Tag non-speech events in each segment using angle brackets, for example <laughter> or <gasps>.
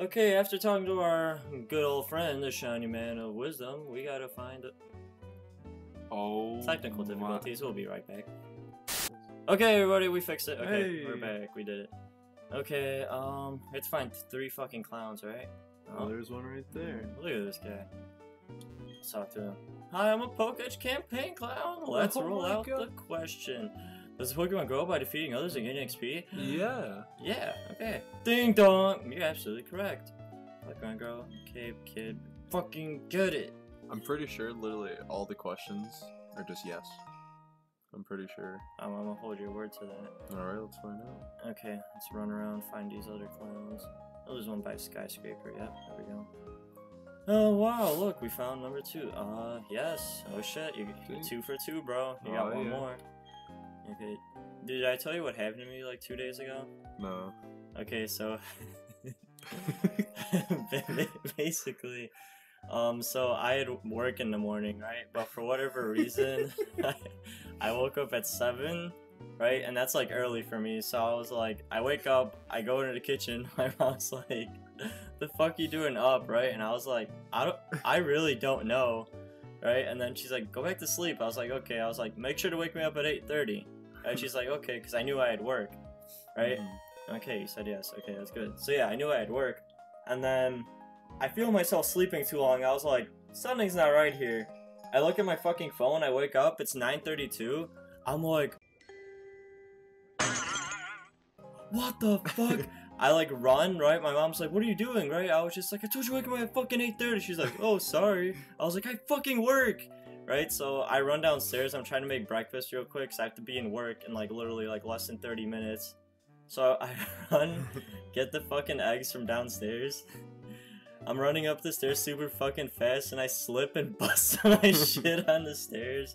Okay, after talking to our good old friend, the shiny man of wisdom, we gotta find Oh. technical my- difficulties. We'll be right back. Okay, everybody, we fixed it. Okay, we're back. We did it. Okay, um, it's fine. Three fucking clowns, right? Oh, there's one right there. Look at this guy. Let's talk to him. Hi, I'm a Poketch campaign clown. Let's Oh roll out God. the question. Does Pokemon grow by defeating others and gaining XP? Yeah. Yeah, okay. Ding dong! You're absolutely correct. Pokemon grow, Cape Kid. Fucking get it! I'm pretty sure literally all the questions are just yes. I'm pretty sure. I'm, I'm gonna hold your word to that. Alright, let's find out. Okay, let's run around, find these other clowns. Oh, there's one by skyscraper. Yep, there we go. Oh wow! Look, we found number two. Uh, yes. Oh shit, you you two for two, bro. You got Oh, one yeah. more. Okay. Did I tell you what happened to me like two days ago? No. Okay, so <laughs> <laughs> basically, um, so I had work in the morning, right? But for whatever reason, <laughs> I woke up at seven, right? And that's like early for me. So I was like, I wake up, I go into the kitchen. My mom's like, "The fuck you doing up?" Right? And I was like, "I don't, I really don't know." Right? And then she's like, "Go back to sleep." I was like, "Okay." I was like, "Make sure to wake me up at 8:30." And she's like, "Okay," because I knew I had work, right? Mhm. Okay, you said yes. Okay, that's good. So yeah, I knew I had work, and then I feel myself sleeping too long. I was like, something's not right here. I look at my fucking phone. I wake up. It's 9:32. I'm like, what the fuck? <laughs> I like run right. My mom's like, what are you doing? Right? I was just like, I told you I wake up at fucking 8:30. She's like, oh sorry. I was like, I fucking work. Right, so I run downstairs. I'm trying to make breakfast real quick, because I have to be in work in like literally like less than 30 minutes. So <laughs> I run, get the fucking eggs from downstairs. I'm running up the stairs super fucking fast and I slip and <laughs> bust my <laughs> shit on the stairs.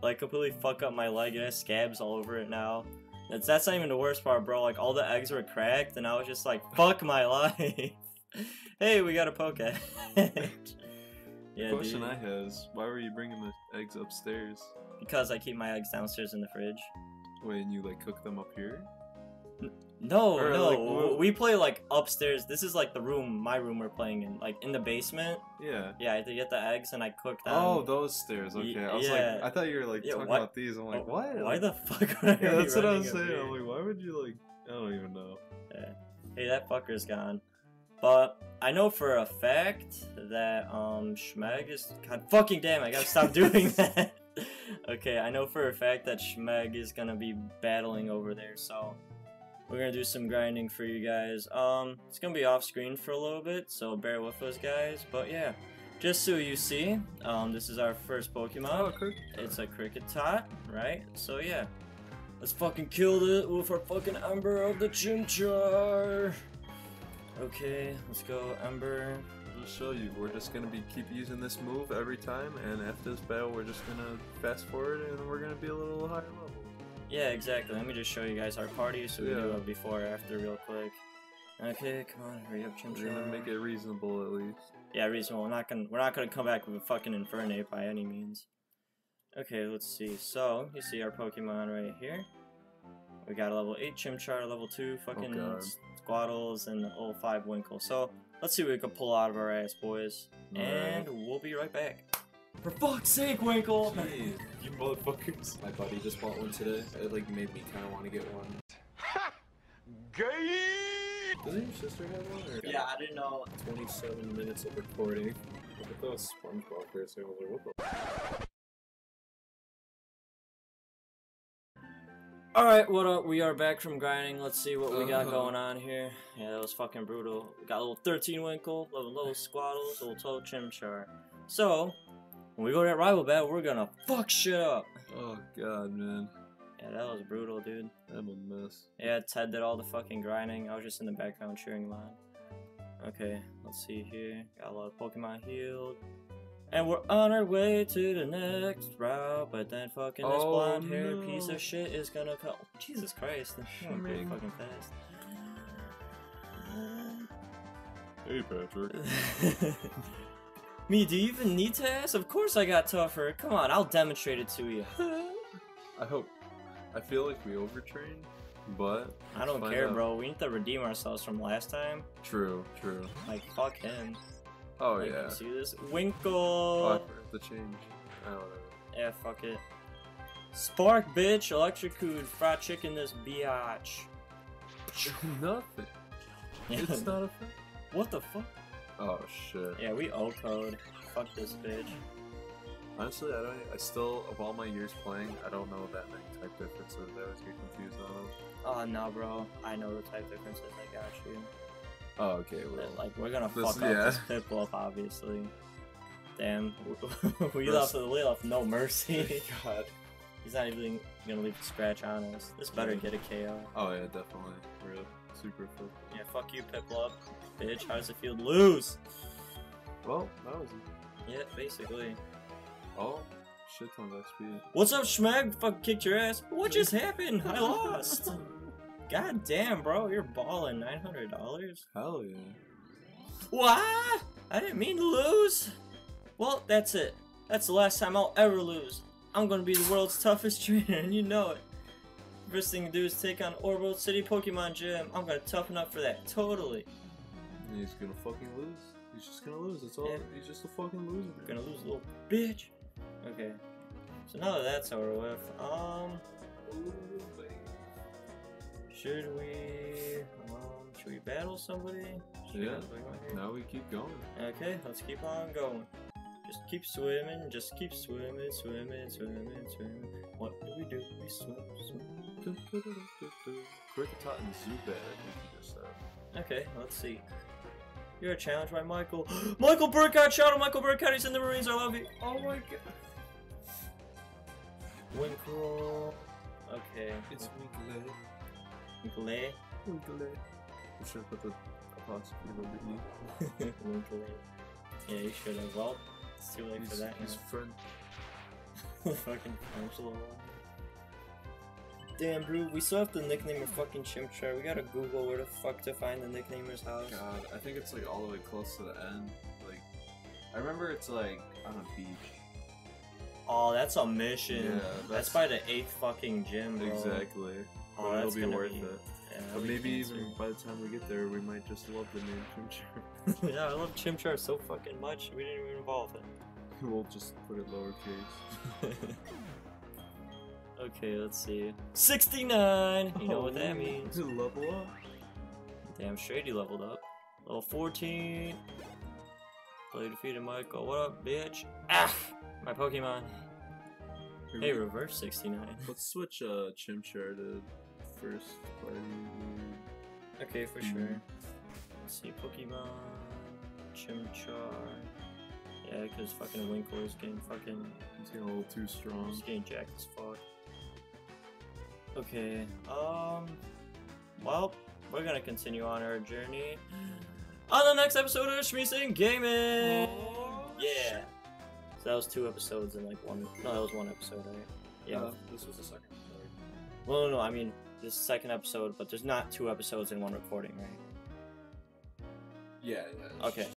Like completely fuck up my leg. It has scabs all over it now. That's that's not even the worst part, bro. Like all the eggs were cracked and I was just like, fuck my life. hey, we got a poke. Yeah, the question dude. I have is, why were you bringing the eggs upstairs? Because I keep my eggs downstairs in the fridge. Wait, and you like cook them up here? No, Or, no, like, we play like upstairs. This is like the room, my room we're playing in, like in the basement. Yeah. Yeah, I get the eggs and I cook them. Oh, those stairs. Y- Okay, I was yeah. like, I thought you were like Yeah, talking what- about these. I'm like, Oh, what? Why Like, the fuck <laughs> I <laughs> Yeah, that's what I was saying. here? I'm like, why would you like? I don't even know. Hey, that fucker's gone. But I know for a fact that um Schmeg is God fucking damn, I gotta stop doing <laughs> that. okay, I know for a fact that Schmeg is gonna be battling over there, so we're gonna do some grinding for you guys. Um, it's gonna be off screen for a little bit, so bear with us, guys. But yeah, just so you see, um, this is our first Pokemon. Oh. It's a Kricketot, right? So yeah. Let's fucking kill it with our fucking Ember of the Chimchar! Okay, let's go, Ember. I'll show you. We're just gonna be keep using this move every time, and after this battle, we're just gonna fast forward, and we're gonna be a little higher level. Yeah, exactly. Let me just show you guys our party so we Yeah. do a before after real quick. Okay, come on, hurry up, We're gonna make it reasonable at least. Yeah, reasonable. We're not gonna we're not gonna come back with a fucking Infernape by any means. Okay, let's see. So you see our Pokemon right here. We got a level eight Chimchar, level two fucking oh, God. Squaddles, and a level five Winkle. So let's see what we can pull out of our ass, boys. And we'll be right back. For fuck's sake, Winkle! Jeez, you motherfuckers. My buddy just bought one today. It like made me kind of want to get one. <laughs> Gay! Doesn't your sister have one? Or Yeah, I didn't know. 27 minutes of recording. Look at that was SpongeBob for a. I was like, what the? Alright, what up? We are back from grinding. Let's see what we got Uh-huh. going on here. Yeah, that was fucking brutal. We got a little 13 Winkle, a little, little Squaddles, little 12 Chimchar. So, when we go to that rival battle, we're gonna fuck shit up. Oh god, man, Yeah, that was brutal, dude. I'm a mess. Yeah, Ted did all the fucking grinding. I was just in the background cheering him on. Okay, let's see here. Got a lot of Pokemon healed. And we're on our way to the next route, but then fucking this Oh, blonde hair piece of shit is gonna come. Jesus Christ, that went pretty Schming. fucking fast. Hey, Patrick. <laughs> Me, do you even need to ask? Of course I got tougher. Come on, I'll demonstrate it to you. I hope. I feel like we overtrained. But I don't care, out. bro. We need to redeem ourselves from last time. True, true. Like, fuck him. Oh like, yeah. See this? Oh, Winkle. forgot to change. I don't know. Yeah, fuck it. Spark, bitch. Electrocute. Fried chicken this biatch. <laughs> Nothing. It's not a thing. what the fuck? Oh shit. Yeah, we O code. Fuck this bitch. Honestly, I don't. I still, of all my years playing, I don't know that many type differences. I always get confused on uh, them. Oh no, bro. I know the type differences. I got you. Oh, okay. Well, But, like we're gonna This- fuck up yeah. this Piplup, obviously. Damn, <laughs> we left we left no mercy. <laughs> Oh, God. He's not even gonna leave a scratch on us. This better get a KO. Oh yeah, definitely. Real super full. Yeah, fuck you, Piplup. Bitch, how does it feel to lose? Well, that was. Yeah, basically. Oh, shit ton of XP. What's up, Schmag? Fuck kicked your ass. What just happened? I lost. <laughs> God damn, bro, you're balling. Nine hundred dollars. Hell yeah. What? I didn't mean to lose. Well, that's it. That's the last time I'll ever lose. I'm gonna be the world's toughest <laughs> trainer, and you know it. First thing to do is take on Oreburgh City Pokemon Gym. I'm gonna toughen up for that, totally. He's gonna fucking lose. He's just gonna lose. That's all. Yeah. He's just a fucking loser. Gonna lose, little bitch. Okay. So now that that's over with, um, should we, um, should we battle somebody? Should we- Yeah. okay. Now we keep going. Okay, let's keep on going. Just keep swimming, just keep swimming, swimming, swimming, swimming. What do we do? We swim, swim. Kricketot and Zubat, I think you just said. Okay, let's see. You're challenged by Michael. <gasps> Michael Burkhardt, shout out Michael Burkhardt, he's in the Marines, I love you. Oh my god. Winkle. Okay. It's Winkle. Winkle. Winkle. We should put the apostrophe over E. Winkle. Yeah, you should have. Well, it's too late for He's, that. he's now. friend. <laughs> fucking little. Damn, bro, we still have to nickname our fucking Chimchar. We gotta Google where the fuck to find the nicknamer's house. God, I think it's like all the way close to the end. Like, I remember it's like on a beach. Oh, that's a mission. Yeah, that's, that's- by the eighth fucking gym, bro. Exactly. Oh, but that's it'll be worth be- it. Yeah, But maybe can't even by the time we get there, we might just love the name Chimchar. <laughs> yeah, I love Chimchar so fucking much. We didn't even involve it. <laughs> we'll just put it lowercase. <laughs> okay, let's see. 69! You know what that Oh, means. Level up. Damn straight he leveled up. Level 14. Play defeated Michael. What up, bitch? Ah! My Pokemon. Hey, reverse 69. Let's switch uh Chimchar to first. Okay, for Mhm. sure. Let's see, Pokemon. Chimchar. Yeah, because fucking Winkle is getting fucking. He's getting a little too strong. He's getting jacked as fuck. Okay, um. Well, we're gonna continue on our journey on the next episode of Schmecent Gaming! Yeah! So that was two episodes in like one. No, that was one episode, right? Yeah. Uh, this was the second episode. Well, no, no, I mean, this second episode, but there's not two episodes in one recording, right? Yeah, yeah. Okay.